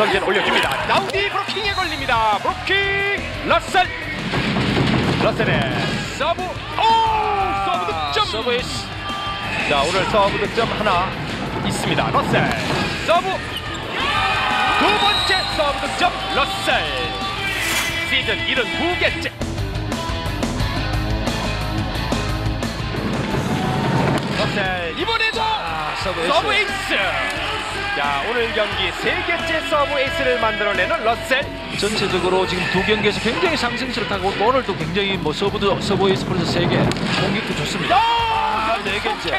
전진 올려줍니다. 다우디 블로킹에 걸립니다. 블로킹 러셀 러셀의 서브 오 서브 득점 서브 에이스. 자 오늘 서브 득점 하나 있습니다. 러셀 서브 두 번째 서브 득점 러셀 시즌 72개째 러셀 이번에도 서브 에이스. 서브 에이스 자 오늘 경기 세 개째 서브 에이스를 만들어내는 러셀 전체적으로 지금 두 경기에서 굉장히 상승세를 타고 있고 오늘 또 굉장히 뭐 서브도 서브 에이스 프로서 세개 공격도 좋습니다. 아, 네 개째.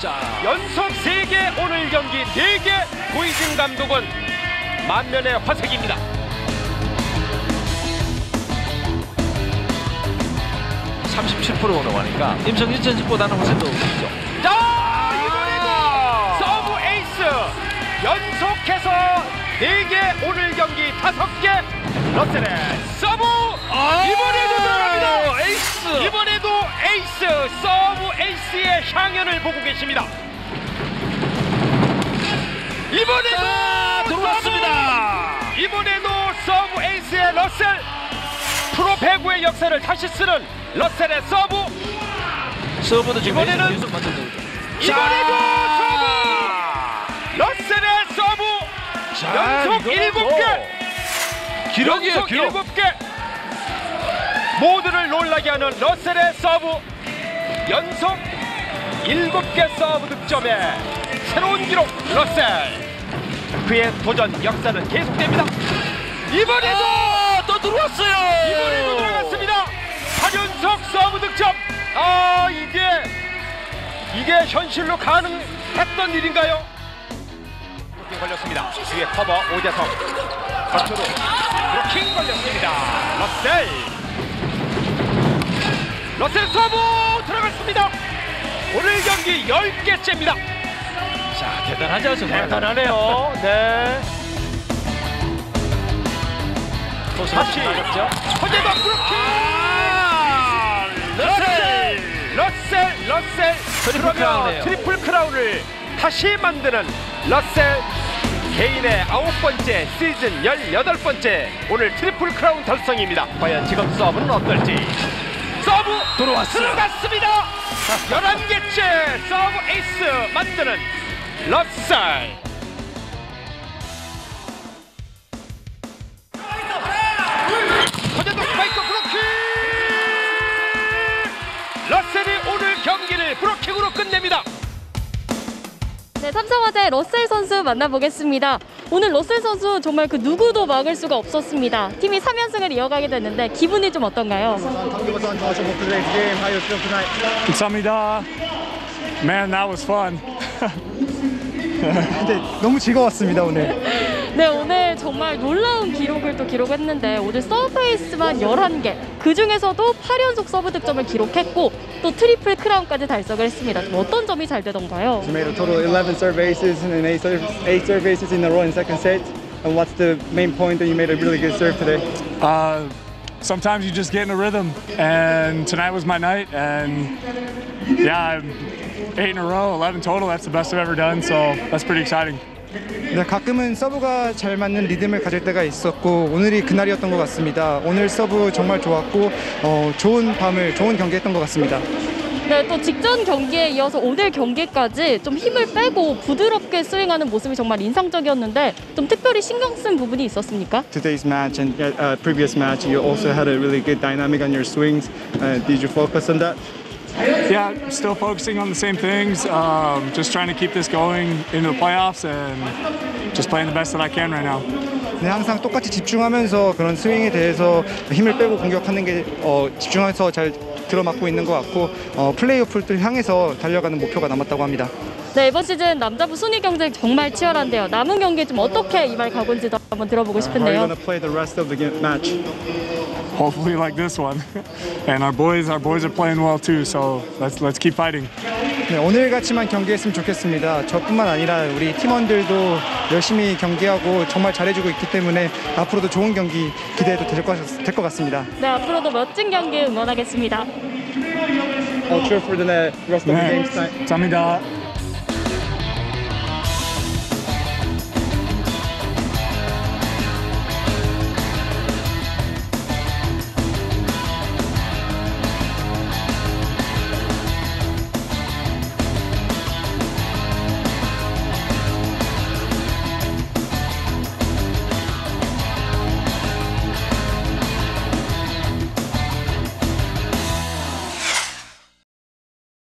자. 연속 세 개 오늘 경기 네 개 고희진 감독은 만면의 화색입니다. 37%가 넘어가니까 임성진 선수보다는 훨씬 더 높죠. 연속해서 네개 오늘 경기 다섯 개 러셀의 서브 이번에도 들어갑니다. 에이스. 이번에도 에이스 서브 에이스의 향연을 보고 계십니다. 이번에도 자, 들어왔습니다. 서브! 이번에도 서브 에이스의 러셀 프로 배구의 역사를 다시 쓰는 러셀의 서브 서브도 지금 이번에는. 이번에도 자, 연속 이거는 일곱 뭐. 개 기록이에요, 연속 기록. 일곱 개! 모두를 놀라게 하는 러셀의 서브! 연속 일곱 개 서브 득점에 새로운 기록 러셀! 그의 도전 역사는 계속됩니다. 이번에도 아, 또 들어왔어요. 이번에도 들어갔습니다. 8연속 서브 득점! 아 이게 이게 현실로 가능했던 일인가요? 이렇게 걸렸습니다. 뒤에 커버 오재성 거초로 블로킹 걸렸습니다. 러셀. 러셀 서브 들어갔습니다. 오늘 경기 10개째입니다. 자, 대단하죠, 정말. 대단하네요. 네. 다시? 허재덕 블로킹! 아, 러셀 러셀 러셀. 트리플 그러면 크라운을 다시 만드는 러셀 개인의 아홉 번째 시즌 열여덟 번째 오늘 트리플 크라운 달성입니다. 과연 지금 서브는 어떨지. 서브 들어왔어요. 들어갔습니다. 11개째 서브 에이스 만드는 러셀 네, 삼성화재 러셀 선수 만나보겠습니다. 오늘 러셀 선수 정말 그 누구도 막을 수가 없었습니다. 팀이 3연승을 이어가게 됐는데 기분이 좀 어떤가요? 감사합니다. Man, that was fun. 근데 너무 즐거웠습니다 오늘. 네, 오늘 정말 놀라운 기록을 또 기록했는데 오늘 서브에이스만 11개, 그 중에서도 8연속 서브 득점을 기록했고 또 트리플 크라운까지 달성을 했습니다. 좀 어떤 점이 잘 되던가요? You made a total 11 serve aces and eight serve, eight serve aces in a row in second set. And what's the main point that you made a really good serve today? Uh, sometimes you just get in a rhythm, and tonight was my night. And yeah, eight in a row, 11 total. That's the best I've ever done. So that's pretty exciting. 네, 가끔은 서브가 잘 맞는 리듬을 가질 때가 있었고 오늘이 그날이었던 것 같습니다. 오늘 서브 정말 좋았고 어, 좋은 밤을 좋은 경기했던 것 같습니다. 네, 또 직전 경기에 이어서 오늘 경기까지 좀 힘을 빼고 부드럽게 스윙하는 모습이 정말 인상적이었는데 좀 특별히 신경 쓴 부분이 있었습니까? Today's match and uh, previous match, you also had a really good dynamic on your swings. Uh, did you focus on that? Yeah, still focusing on the same things. Um, just trying to keep this going into the playoffs and just playing the best that I can right now. 네, 항상 똑같이 집중하면서 그런 스윙에 대해서 힘을 빼고 공격하는 게 어, 집중해서 잘 들어맞고 있는 것 같고 어, 플레이오프를 향해서 달려가는 목표가 남았다고 합니다. 네, 이번 시즌 남자부 순위 경쟁 정말 치열한데요. 남은 경기 좀 어떻게 임할 각오인지도 한번 들어보고 싶은데요. going to play the rest of the game, match? Hopefully, like this one. and our boys, our boys are playing well too. So let's let's keep fighting. 네, 오늘 같이만 경기했으면 좋겠습니다. 저뿐만 아니라 우리 팀원들도 열심히 경기하고 정말 잘해주고 있기 때문에 앞으로도 좋은 경기 기대해도 될 것, 될것 같습니다. 네, 앞으로도 멋진 경기 응원하겠습니다. I'll cheer for the rest of the 네, games tonight. 감사합니다.